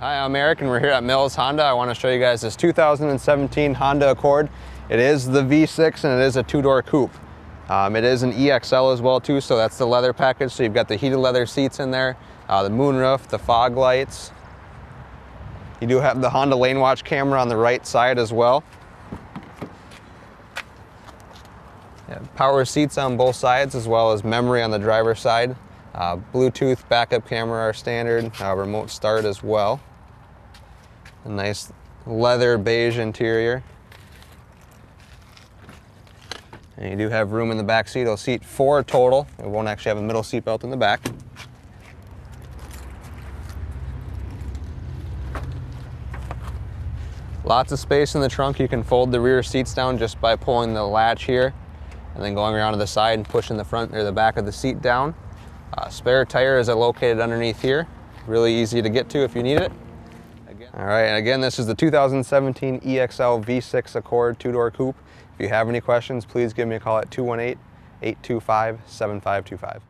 Hi, I'm Eric and we're here at Mills Honda. I want to show you guys this 2017 Honda Accord. It is the V6 and it is a two-door coupe. Um, it is an EXL as well too, so that's the leather package. So you've got the heated leather seats in there, uh, the moonroof, the fog lights. You do have the Honda lane watch camera on the right side as well. Power seats on both sides as well as memory on the driver's side. Uh, Bluetooth backup camera are standard, uh, remote start as well. A nice leather beige interior. And you do have room in the back seat. It'll seat four total. It won't actually have a middle seat belt in the back. Lots of space in the trunk. You can fold the rear seats down just by pulling the latch here and then going around to the side and pushing the front or the back of the seat down. Uh, spare tire is located underneath here. Really easy to get to if you need it. All right, and again, this is the 2017 EXL V6 Accord two-door coupe. If you have any questions, please give me a call at 218-825-7525.